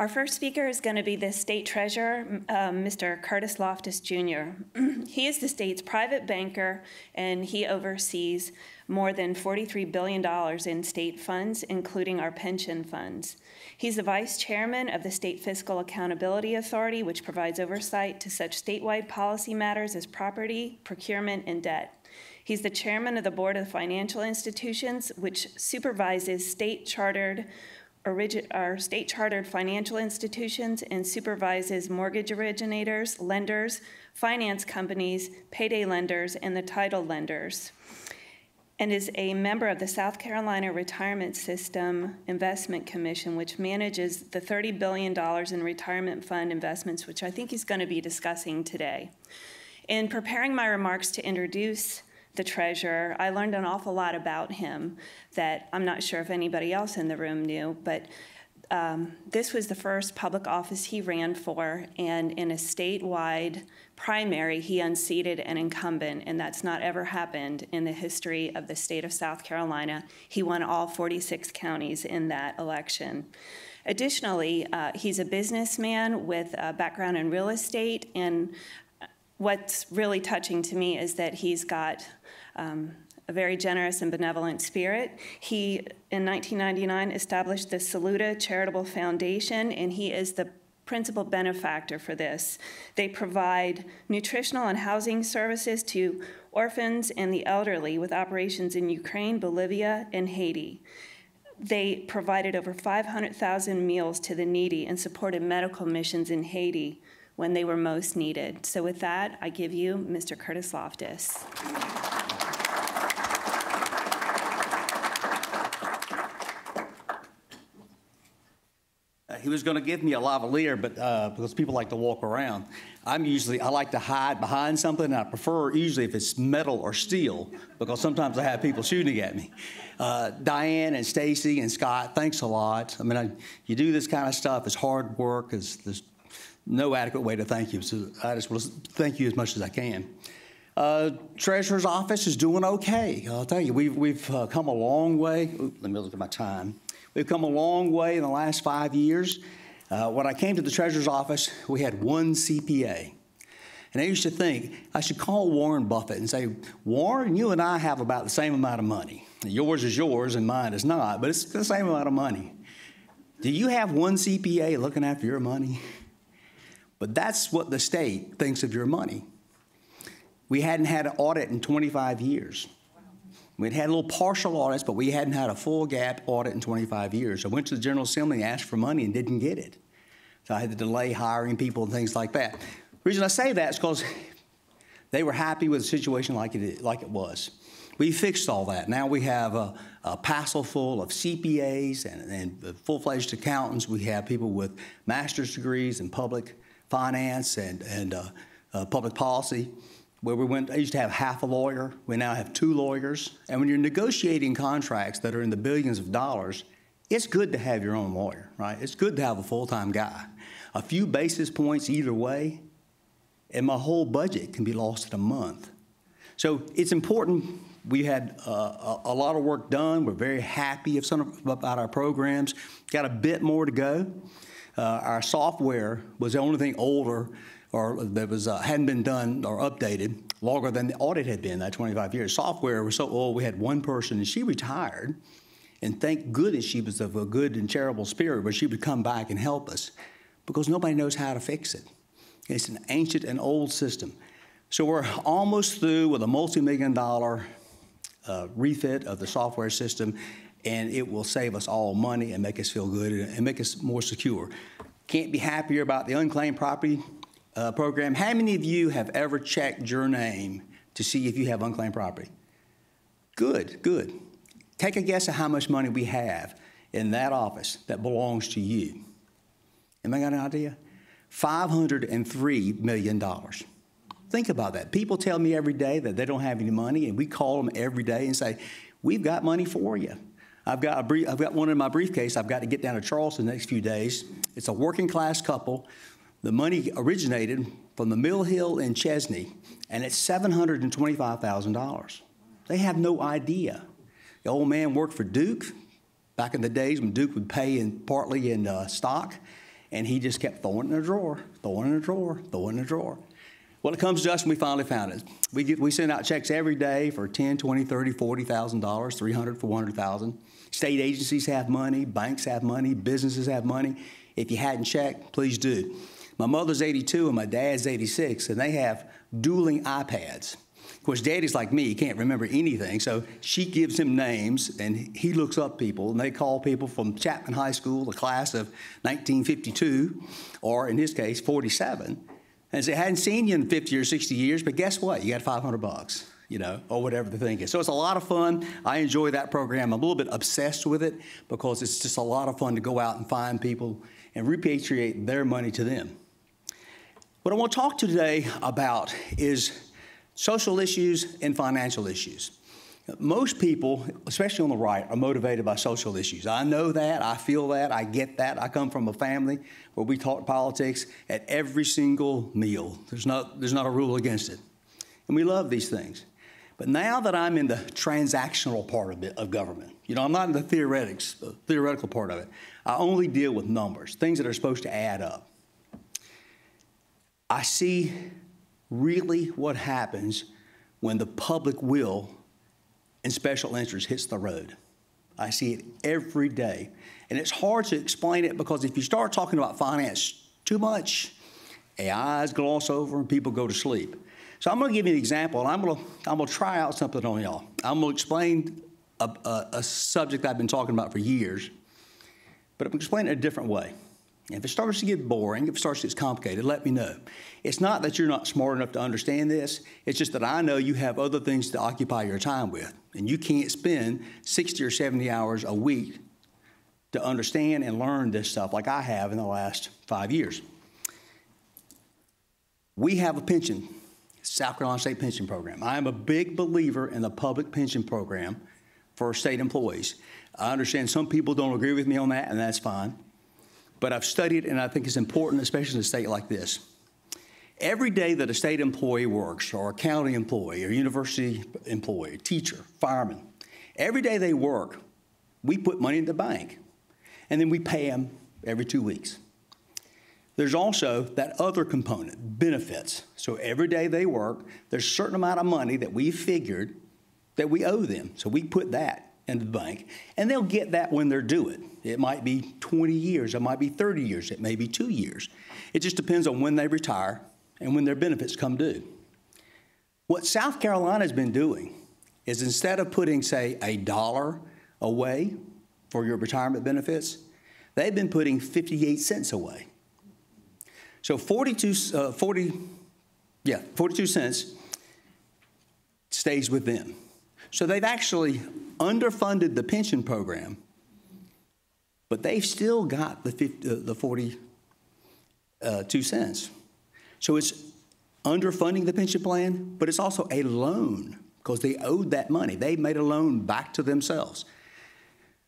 Our first speaker is going to be the state treasurer, um, Mr. Curtis Loftis Jr. he is the state's private banker and he oversees more than $43 billion in state funds, including our pension funds. He's the vice chairman of the State Fiscal Accountability Authority, which provides oversight to such statewide policy matters as property, procurement, and debt. He's the chairman of the Board of Financial Institutions, which supervises state chartered our state chartered financial institutions and supervises mortgage originators, lenders, finance companies, payday lenders, and the title lenders, and is a member of the South Carolina Retirement System Investment Commission, which manages the $30 billion in retirement fund investments, which I think he's going to be discussing today. In preparing my remarks to introduce the treasurer, I learned an awful lot about him that I'm not sure if anybody else in the room knew, but um, this was the first public office he ran for, and in a statewide primary, he unseated an incumbent, and that's not ever happened in the history of the state of South Carolina. He won all 46 counties in that election. Additionally, uh, he's a businessman with a background in real estate, and what's really touching to me is that he's got um, a very generous and benevolent spirit. He, in 1999, established the Saluda Charitable Foundation, and he is the principal benefactor for this. They provide nutritional and housing services to orphans and the elderly with operations in Ukraine, Bolivia, and Haiti. They provided over 500,000 meals to the needy and supported medical missions in Haiti when they were most needed. So, with that, I give you Mr. Curtis Loftis. He was going to give me a lavalier, but uh, because people like to walk around, I'm usually I like to hide behind something. And I prefer usually if it's metal or steel because sometimes I have people shooting at me. Uh, Diane and Stacy and Scott, thanks a lot. I mean, I, you do this kind of stuff. It's hard work. It's, there's no adequate way to thank you. So I just want to thank you as much as I can. Uh, Treasurer's office is doing okay. I'll tell you, we've, we've uh, come a long way. Ooh, let me look at my time. We've come a long way in the last five years. Uh, when I came to the treasurer's office, we had one CPA. And I used to think I should call Warren Buffett and say, Warren, you and I have about the same amount of money. Yours is yours and mine is not, but it's the same amount of money. Do you have one CPA looking after your money? But that's what the state thinks of your money. We hadn't had an audit in 25 years. We'd had a little partial audits, but we hadn't had a full GAAP audit in 25 years. I went to the General Assembly and asked for money and didn't get it. So I had to delay hiring people and things like that. The reason I say that is because they were happy with the situation like it, like it was. We fixed all that. Now we have a, a passel full of CPAs and, and full-fledged accountants. We have people with master's degrees in public finance and, and uh, uh, public policy where we went, I used to have half a lawyer. We now have two lawyers. And when you're negotiating contracts that are in the billions of dollars, it's good to have your own lawyer, right? It's good to have a full time guy. A few basis points either way, and my whole budget can be lost in a month. So it's important. We had uh, a, a, lot of work done. We're very happy of some, about our programs. Got a bit more to go. Uh, our software was the only thing older or that was uh, hadn't been done or updated longer than the audit had been that 25 years. Software was so old. We had one person, and she retired. And thank goodness she was of a good and charitable spirit, but she would come back and help us because nobody knows how to fix it. It's an ancient and old system. So we're almost through with a multi-million dollar uh, refit of the software system, and it will save us all money and make us feel good and make us more secure. Can't be happier about the unclaimed property uh, program, how many of you have ever checked your name to see if you have unclaimed property? Good, good. Take a guess at how much money we have in that office that belongs to you. Anybody got an idea? $503 million. Think about that. People tell me every day that they don't have any money, and we call them every day and say, We've got money for you. I've got, a brief, I've got one in my briefcase. I've got to get down to Charleston the next few days. It's a working class couple the money originated from the Mill Hill in Chesnee, and it's $725,000. They have no idea. The old man worked for Duke back in the days when Duke would pay in, partly in uh, stock, And he just kept throwing it in a drawer, throwing it in a drawer, throwing it in a drawer. Well, it comes to us and we finally found it. We, get, we send out checks every day for 10, 20, 30, 40,000 dollars, 300, 400,000. State agencies have money, banks have money, businesses have money. If you hadn't checked, please do. My mother's 82 and my dad's 86, and they have dueling iPads. Of course, daddy's like me, he can't remember anything, so she gives him names and he looks up people, and they call people from Chapman High School, the class of 1952, or in his case, 47, and say, hadn't seen you in 50 or 60 years, but guess what? You got 500 bucks you know, or whatever the thing is. So it's a lot of fun. I enjoy that program. I'm a little bit obsessed with it because it's just a lot of fun to go out and find people and repatriate their money to them. What I want to talk to today about is social issues and financial issues. Most people, especially on the right, are motivated by social issues. I know that, I feel that, I get that. I come from a family where we talk politics at every single meal. There's not, there's not a rule against it. And we love these things. But now that I'm in the transactional part of, it, of government, you know, I'm not in the theoretics, the theoretical part of it. I only deal with numbers, things that are supposed to add up. I see really what happens when the public will and special interest hits the road. I see it every day. And it's hard to explain it because if you start talking about finance too much, eyes gloss over and people go to sleep. So I'm going to give you an example, and I'm going to, I'm going to try out something on y'all. I'm going to explain a, a, a subject I've been talking about for years, but I'm going to explain it a different way. If it starts to get boring, if it starts to get complicated, let me know. It's not that you're not smart enough to understand this, it's just that I know you have other things to occupy your time with, and you can't spend 60 or 70 hours a week to understand and learn this stuff like I have in the last five years. We have a pension South Carolina State Pension Program. I am a big believer in the public pension program for state employees. I understand some people don't agree with me on that, and that's fine. But I've studied, and I think it's important, especially in a state like this. Every day that a state employee works, or a county employee, or university employee, teacher, fireman, every day they work, we put money in the bank, and then we pay them every two weeks. There's also that other component, benefits. So every day they work, there's a certain amount of money that we figured that we owe them. So we put that in the bank, and they'll get that when they're due it. It might be 20 years, it might be 30 years, it may be two years. It just depends on when they retire and when their benefits come due. What South Carolina's been doing is instead of putting, say, a dollar away for your retirement benefits, they've been putting 58 cents away. So 42, uh, 40, yeah, 42 cents stays with them. So they've actually underfunded the pension program, but they've still got the, 50, uh, the 42 uh, cents. So it's underfunding the pension plan, but it's also a loan because they owed that money. They made a loan back to themselves.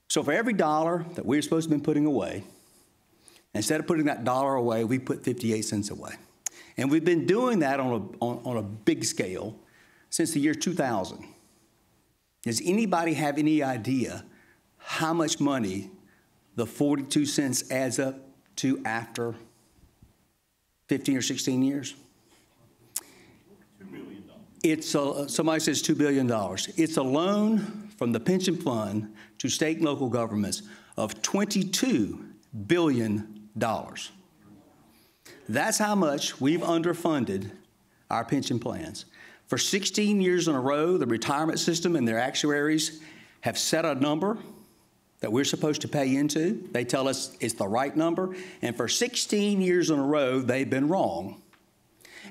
So for every dollar that we're supposed to be putting away, Instead of putting that dollar away, we put 58 cents away. And we've been doing that on a, on, on a big scale since the year 2000. Does anybody have any idea how much money the 42 cents adds up to after 15 or 16 years? It's a, somebody says $2 billion. It's a loan from the pension fund to state and local governments of $22 billion. That's how much we've underfunded our pension plans. For 16 years in a row, the retirement system and their actuaries have set a number that we're supposed to pay into. They tell us it's the right number. And for 16 years in a row, they've been wrong.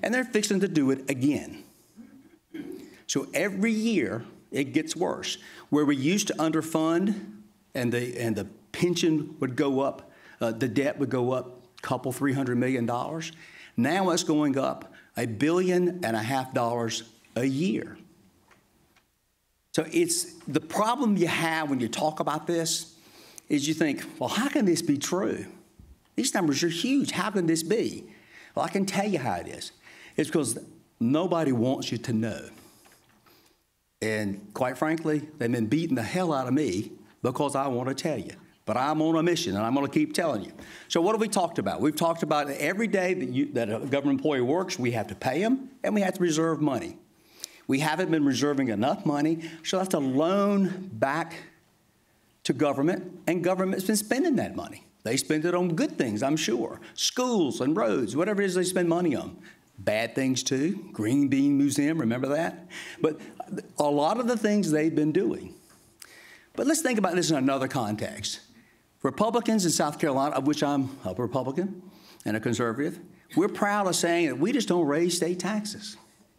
And they're fixing to do it again. So every year, it gets worse. Where we used to underfund and the, and the pension would go up uh, the debt would go up a couple, three hundred million dollars. Now it's going up a billion and a half dollars a year. So it's the problem you have when you talk about this is you think, well, how can this be true? These numbers are huge. How can this be? Well, I can tell you how it is. It's because nobody wants you to know. And quite frankly, they've been beating the hell out of me because I want to tell you. But I'm on a mission, and I'm going to keep telling you. So what have we talked about? We've talked about every day that, you, that a government employee works, we have to pay them, and we have to reserve money. We haven't been reserving enough money, so that's to loan back to government, and government's been spending that money. They spend it on good things, I'm sure. Schools and roads, whatever it is they spend money on. Bad things too. Green Bean Museum, remember that? But a lot of the things they've been doing. But let's think about this in another context. Republicans in South Carolina, of which I'm a Republican and a conservative, we're proud of saying that we just don't raise state taxes.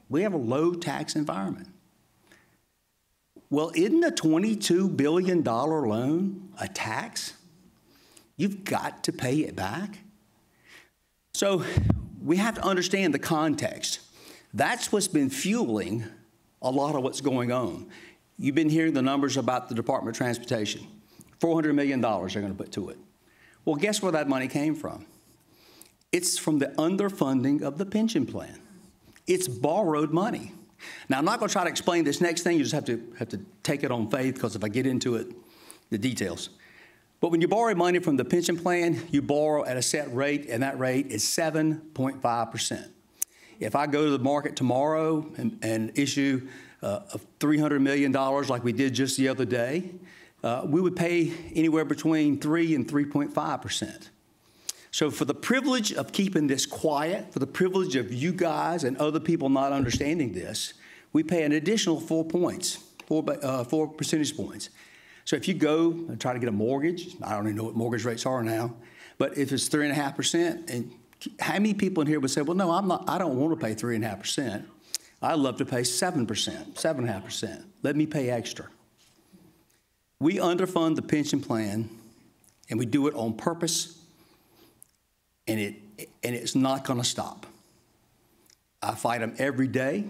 We have a low tax environment. Well, isn't a $22 billion loan a tax? You've got to pay it back. So we have to understand the context. That's what's been fueling a lot of what's going on. You've been hearing the numbers about the Department of Transportation. $400 million they're going to put to it. Well, guess where that money came from? It's from the underfunding of the pension plan. It's borrowed money. Now, I'm not going to try to explain this next thing. You just have to, have to take it on faith because if I get into it, the details. But when you borrow money from the pension plan, you borrow at a set rate, and that rate is 7.5%. If I go to the market tomorrow and, and issue uh, $300 million like we did just the other day, uh, we would pay anywhere between 3 and 3.5%. So, for the privilege of keeping this quiet, for the privilege of you guys and other people not understanding this, we pay an additional four points, four, uh, four percentage points. So, if you go and try to get a mortgage, I don't even know what mortgage rates are now, but if it's three and how many people in here would say, "Well, no, I'm not. I don't want to pay three and a half percent. I love to pay seven percent, seven and a half percent. Let me pay extra." We underfund the pension plan, and we do it on purpose and, it, and it's not going to stop. I fight them every day,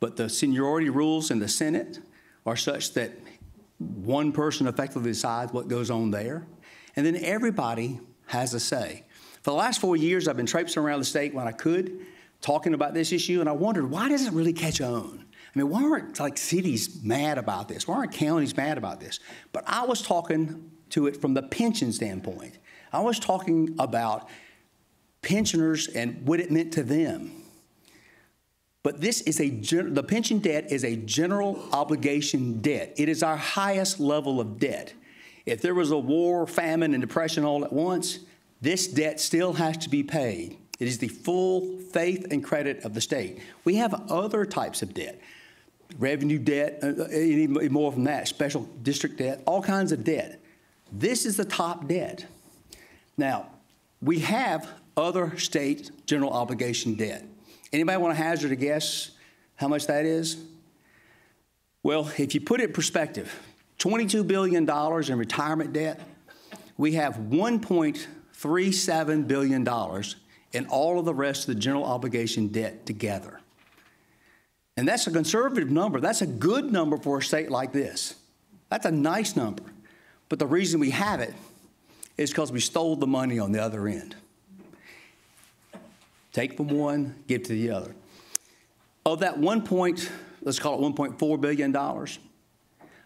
but the seniority rules in the Senate are such that one person effectively decides what goes on there, and then everybody has a say. For the last four years, I've been traipsing around the state when I could, talking about this issue, and I wondered why does it really catch on? I mean, why aren't like cities mad about this? Why aren't counties mad about this? But I was talking to it from the pension standpoint. I was talking about pensioners and what it meant to them. But this is a the pension debt is a general obligation debt. It is our highest level of debt. If there was a war, famine, and depression all at once, this debt still has to be paid. It is the full faith and credit of the state. We have other types of debt revenue debt, uh, uh more than that, special district debt, all kinds of debt. This is the top debt. Now, we have other state general obligation debt. Anybody want to hazard a guess how much that is? Well, if you put it in perspective, $22 billion in retirement debt, we have $1.37 billion in all of the rest of the general obligation debt together. And that's a conservative number. That's a good number for a state like this. That's a nice number. But the reason we have it is because we stole the money on the other end. Take from one, give to the other. Of that one point, let's call it $1.4 billion,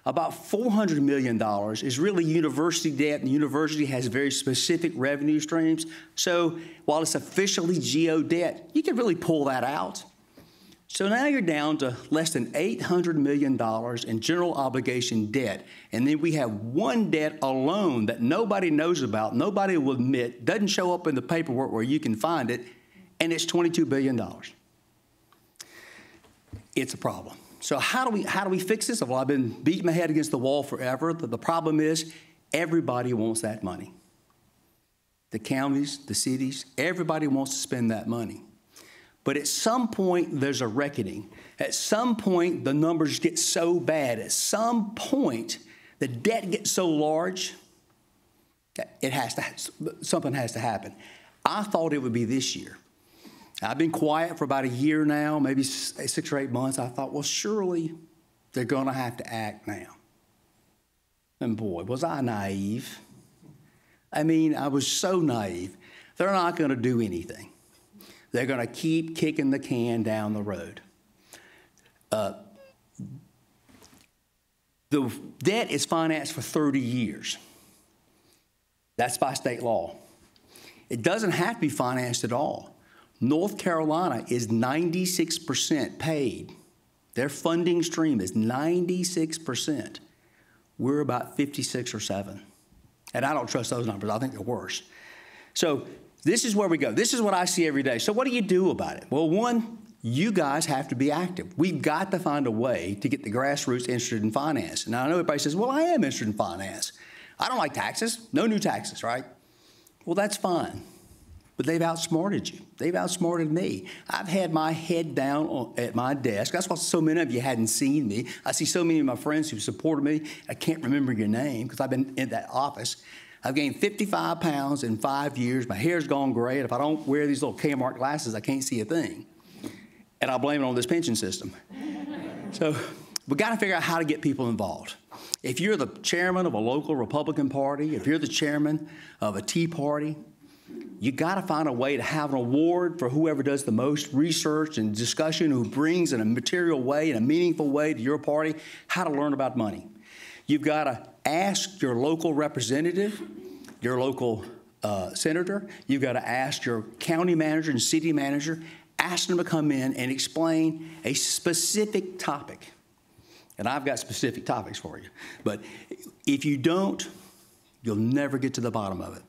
about $400 million is really university debt, and the university has very specific revenue streams. So while it's officially GO debt, you can really pull that out. So now you're down to less than $800 million in general obligation debt. And then we have one debt alone that nobody knows about, nobody will admit, doesn't show up in the paperwork where you can find it, and it's $22 billion. It's a problem. So how do we how do we fix this? Well, I've been beating my head against the wall forever. The, the problem is everybody wants that money. The counties, the cities, everybody wants to spend that money. But at some point, there's a reckoning. At some point, the numbers get so bad. At some point, the debt gets so large, it has to, something has to happen. I thought it would be this year. I've been quiet for about a year now, maybe six or eight months. I thought, well, surely they're going to have to act now. And boy, was I naive. I mean, I was so naive. They're not going to do anything. They're going to keep kicking the can down the road. Uh, the debt is financed for 30 years. That's by state law. It doesn't have to be financed at all. North Carolina is 96% paid. Their funding stream is 96%. We're about 56 or 7. And I don't trust those numbers. I think they're worse. So this is where we go. This is what I see every day. So what do you do about it? Well, one, you guys have to be active. We've got to find a way to get the grassroots interested in finance. Now, I know everybody says, well, I am interested in finance. I don't like taxes. No new taxes, right? Well, that's fine. But they've outsmarted you. They've outsmarted me. I've had my head down at my desk. That's why so many of you hadn't seen me. I see so many of my friends who supported me. I can't remember your name because I've been in that office. I've gained 55 pounds in five years. My hair's gone gray. And if I don't wear these little Kmart glasses, I can't see a thing and I blame it on this pension system. so we got to figure out how to get people involved. If you're the chairman of a local Republican Party, if you're the chairman of a Tea Party, you got to find a way to have an award for whoever does the most research and discussion, who brings in a material way, in a meaningful way to your party, how to learn about money. You've got to ask your local representative, your local uh, senator, you've got to ask your county manager and city manager ask them to come in and explain a specific topic. And I've got specific topics for you. But if you don't, you'll never get to the bottom of it.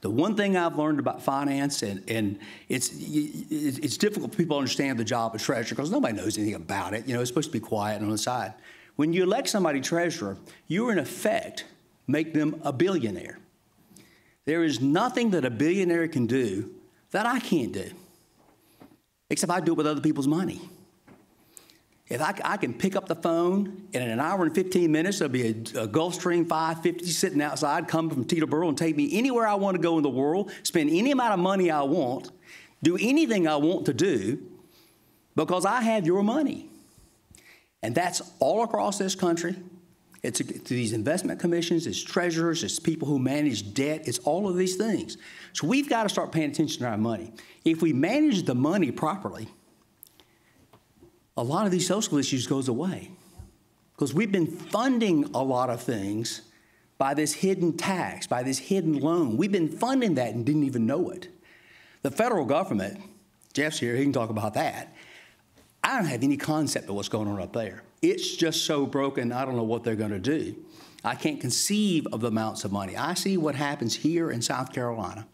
The one thing I've learned about finance, and, and it's, it's difficult for people to understand the job of treasurer because nobody knows anything about it. You know, it's supposed to be quiet on the side. When you elect somebody treasurer, you in effect make them a billionaire. There is nothing that a billionaire can do that I can't do except I do it with other people's money. If I, I, can pick up the phone and in an hour and 15 minutes, there'll be a, a, Gulfstream 550 sitting outside, come from Teterboro and take me anywhere I want to go in the world, spend any amount of money I want, do anything I want to do, because I have your money. And that's all across this country. It's these investment commissions, it's treasurers, it's people who manage debt, it's all of these things. So we've got to start paying attention to our money. If we manage the money properly, a lot of these social issues goes away. Because we've been funding a lot of things by this hidden tax, by this hidden loan. We've been funding that and didn't even know it. The federal government, Jeff's here, he can talk about that. I don't have any concept of what's going on up there. It's just so broken, I don't know what they're going to do. I can't conceive of the amounts of money. I see what happens here in South Carolina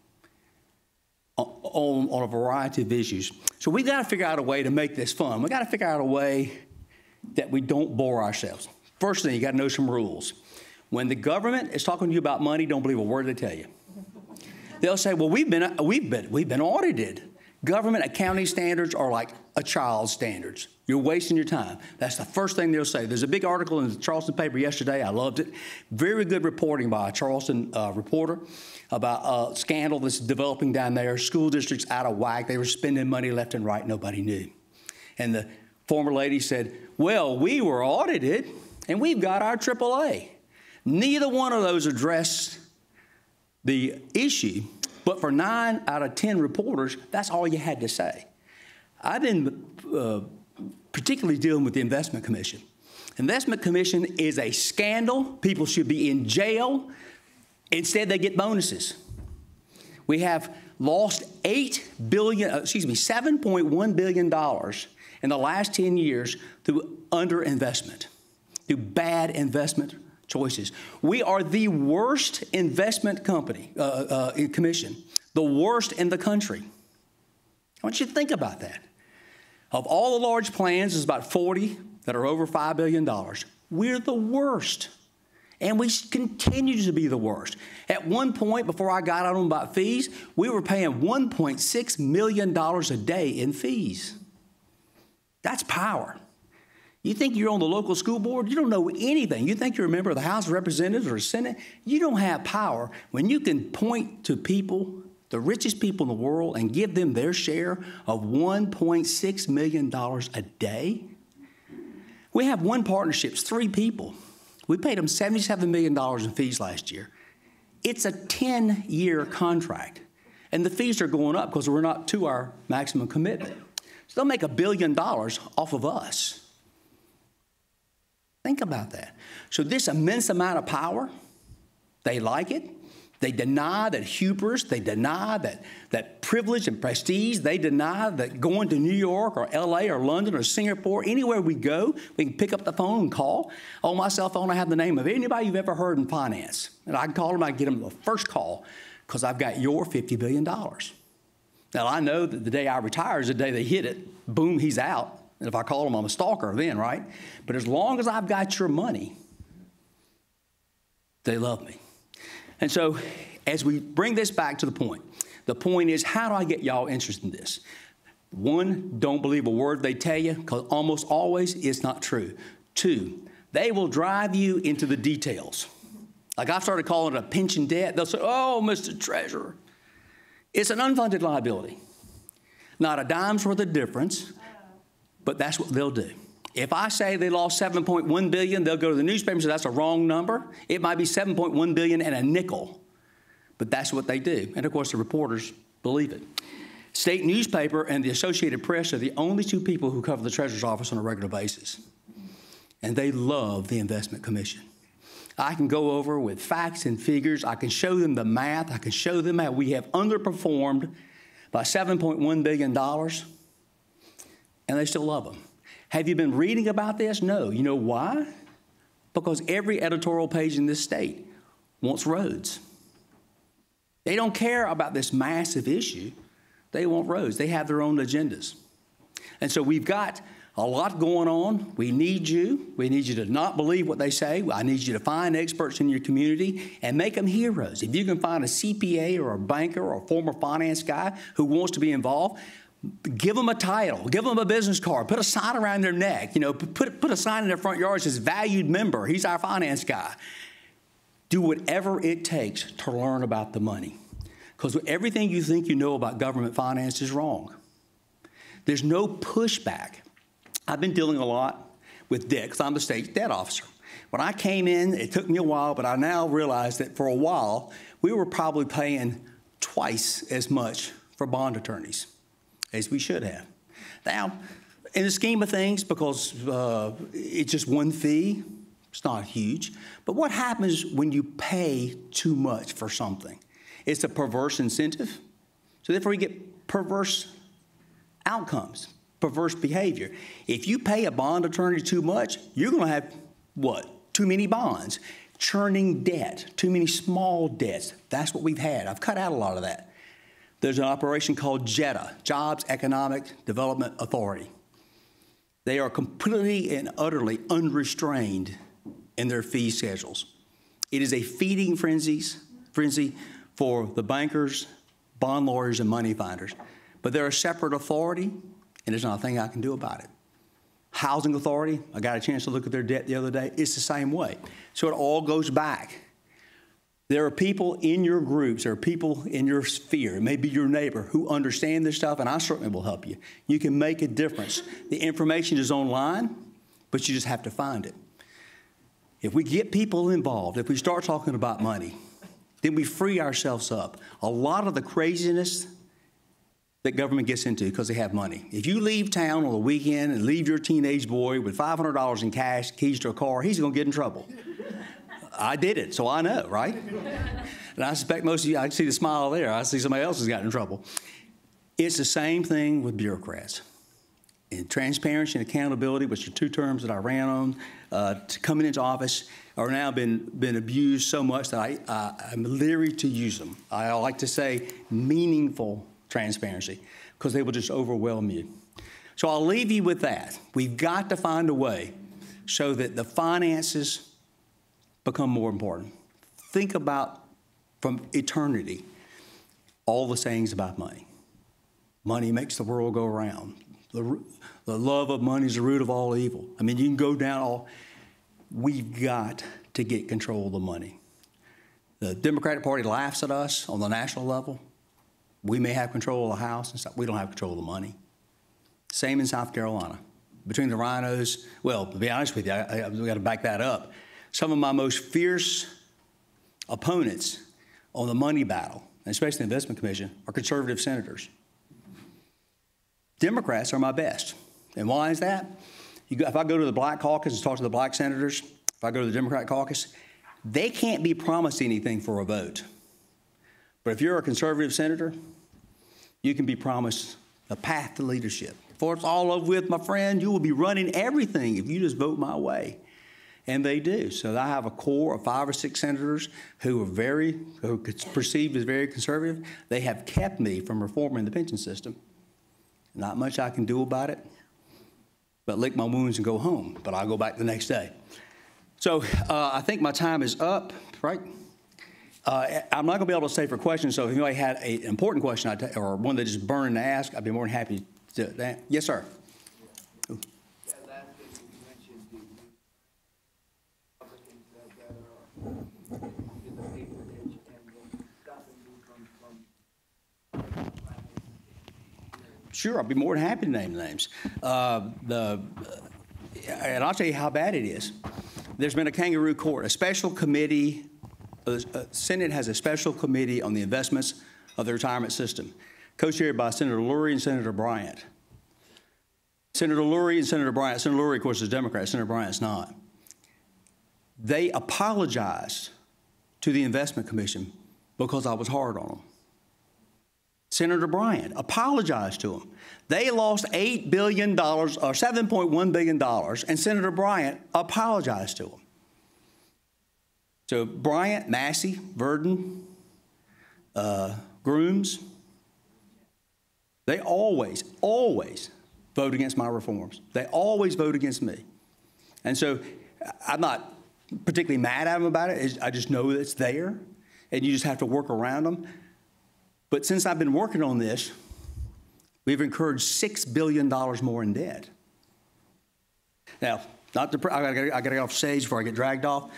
on, on a variety of issues. So we've got to figure out a way to make this fun. We've got to figure out a way that we don't bore ourselves. First thing, you got to know some rules. When the government is talking to you about money, don't believe a word they tell you. They'll say, well, we've been, we've been, we've been audited. Government accounting standards are like a child's standards. You're wasting your time. That's the first thing they'll say. There's a big article in the Charleston paper yesterday. I loved it. Very good reporting by a Charleston uh, reporter about a scandal that's developing down there. School districts out of whack. They were spending money left and right. Nobody knew. And the former lady said, Well, we were audited and we've got our AAA. Neither one of those addressed the issue, but for nine out of 10 reporters, that's all you had to say. I've been uh, particularly dealing with the Investment Commission. Investment Commission is a scandal. People should be in jail. Instead, they get bonuses. We have lost eight billion, uh, excuse me, seven point one billion dollars in the last ten years through underinvestment, through bad investment choices. We are the worst investment company uh, uh, commission, the worst in the country. I want you to think about that. Of all the large plans, there's about 40 that are over $5 billion. We're the worst. And we continue to be the worst. At one point, before I got out on about fees, we were paying $1.6 million a day in fees. That's power. You think you're on the local school board? You don't know anything. You think you're a member of the House of Representatives or Senate? You don't have power when you can point to people the richest people in the world and give them their share of $1.6 million a day? We have one partnership, three people. We paid them $77 million in fees last year. It's a 10 year contract, and the fees are going up because we're not to our maximum commitment. So they'll make a billion dollars off of us. Think about that. So, this immense amount of power, they like it, They deny that hubris, they deny that, that privilege and prestige, they deny that going to New York or LA or London or Singapore, anywhere we go, we can pick up the phone and call. On my cell phone, I have the name of anybody you've ever heard in finance. And I can call them, I get them the first call because I've got your $50 billion. Now, I know that the day I retire is the day they hit it. Boom, he's out. And if I call him, I'm a stalker then, right? But as long as I've got your money, they love me. And so, as we bring this back to the point, the point is how do I get y'all interested in this? One, don't believe a word they tell you, because almost always it's not true. Two, they will drive you into the details. Like I've started calling it a pension debt. They'll say, oh, Mr. Treasurer, it's an unfunded liability. Not a dime's worth of difference, but that's what they'll do. If I say they lost 7.1 billion, they'll go to the newspaper and say that's a wrong number. It might be 7.1 billion and a nickel, but that's what they do. And of course, the reporters believe it. State newspaper and the Associated Press are the only two people who cover the Treasurer's office on a regular basis. And they love the investment commission. I can go over with facts and figures. I can show them the math. I can show them how we have underperformed by $7.1 billion, and they still love them. Have you been reading about this? No. You know why? Because every editorial page in this state wants roads. They don't care about this massive issue. They want roads. They have their own agendas. And so we've got a lot going on. We need you. We need you to not believe what they say. I need you to find experts in your community and make them heroes. If you can find a CPA or a banker or a former finance guy who wants to be involved, give them a title, give them a business card, put a sign around their neck, you know, put, put a sign in their front yard that says valued member, he's our finance guy. Do whatever it takes to learn about the money. Because everything you think you know about government finance is wrong. There's no pushback. I've been dealing a lot with debt because I'm the state debt officer. When I came in, it took me a while, but I now realize that for a while, we were probably paying twice as much for bond attorneys as we should have. Now, in the scheme of things, because uh, it's just one fee, it's not huge. But what happens when you pay too much for something? It's a perverse incentive. So therefore, you get perverse outcomes, perverse behavior. If you pay a bond attorney too much, you're going to have what? Too many bonds, churning debt, too many small debts. That's what we've had. I've cut out a lot of that. There's an operation called JEDA, Jobs Economic Development Authority. They are completely and utterly unrestrained in their fee schedules. It is a feeding frenzies, frenzy for the bankers, bond lawyers, and money finders. But they're a separate authority, and there's not a thing I can do about it. Housing Authority, I got a chance to look at their debt the other day. It's the same way. So it all goes back. There are people in your groups, there are people in your sphere, maybe your neighbor, who understand this stuff, and I certainly will help you. You can make a difference. The information is online, but you just have to find it. If we get people involved, if we start talking about money, then we free ourselves up. A lot of the craziness that government gets into because they have money. If you leave town on the weekend and leave your teenage boy with $500 in cash, keys to a car, he's going to get in trouble. I did it, so I know, right? and I suspect most of you, I see the smile there. I see somebody else has gotten in trouble. It's the same thing with bureaucrats. And transparency and accountability, which are two terms that I ran on uh, coming into office, are now been, been abused so much that I, uh, I'm leery to use them. I like to say meaningful transparency because they will just overwhelm you. So I'll leave you with that. We've got to find a way so that the finances become more important. Think about from eternity all the sayings about money. Money makes the world go around. The, the love of money is the root of all evil. I mean, you can go down all. We've got to get control of the money. The Democratic Party laughs at us on the national level. We may have control of the House and stuff. We don't have control of the money. Same in South Carolina. Between the RINOs, well, to be honest with you, I, I, we got to back that up some of my most fierce opponents on the money battle, especially the Investment Commission, are conservative senators. Democrats are my best. And why is that? If I go to the black caucus and talk to the black senators, if I go to the Democrat caucus, they can't be promised anything for a vote. But if you're a conservative senator, you can be promised a path to leadership. Before it's all over with, my friend, you will be running everything if you just vote my way. And they do. So I have a core of five or six senators who are very, who are perceived as very conservative. They have kept me from reforming the pension system. Not much I can do about it, but lick my wounds and go home. But I'll go back the next day. So uh, I think my time is up, right? Uh, I'm not going to be able to stay for questions, so if anybody had an important question or one that just burning to ask, I'd be more than happy to that. Yes, sir. That last thing that you mentioned, the Republicans that, that are in the patronage and then stopping you from, from. Sure, I'll be more than happy to name names. Uh, The, and I'll tell you how bad it is. There's been a kangaroo court, a special committee, uh, uh, Senate has a special committee on the investments of the retirement system, co-chaired by Senator Lourie and Senator Bryant. Senator Lourie and Senator Bryant, Senator Lourie, of course, is a Democrat, Senator Bryant's not. They apologized to the Investment Commission because I was hard on them. Senator Bryant apologized to them. They lost $8 billion or $7.1 billion, and Senator Bryant apologized to them. So Bryant, Massey, Verdin, uh, Grooms, they always, always vote against my reforms. They always vote against me. And so I'm not particularly mad at them about it. I just know it's there, and you just have to work around them. But since I've been working on this, we've incurred $6 billion more in debt. Now, not to, I gotta, I gotta get off stage before I get dragged off.